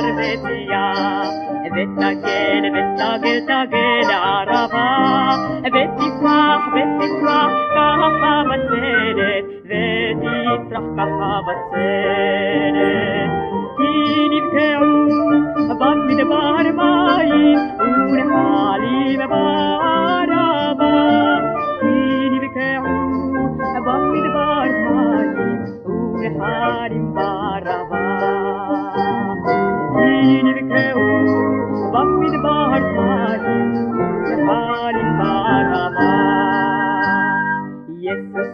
በርበትያ ብታገል ብታገል ታገል አራባ በቲፍራህ በቲፍራህ ካፋ በሰደት በቲፍራህ ካፋ በሰደት ይንብከው በምድባር ማይ ኡንሃሊ በባራባ ይንብከው በምድባር Jesus,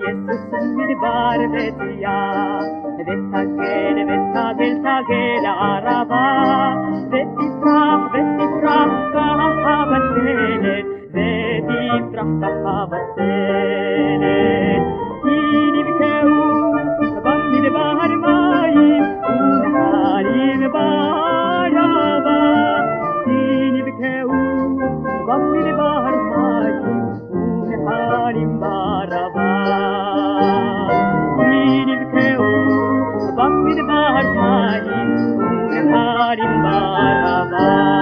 Jesus bir barbetiya Vettagel, vettagel, tagel araba Vettifrah, vettifrah, kalaha vatselet Vettifrah, kalaha vatselet Kini bikeu, bam bir bağırmayı Unhalim baraba Kini bikeu, bam bir bağırmayı Unhalim baraba Marim, Marim Barabar.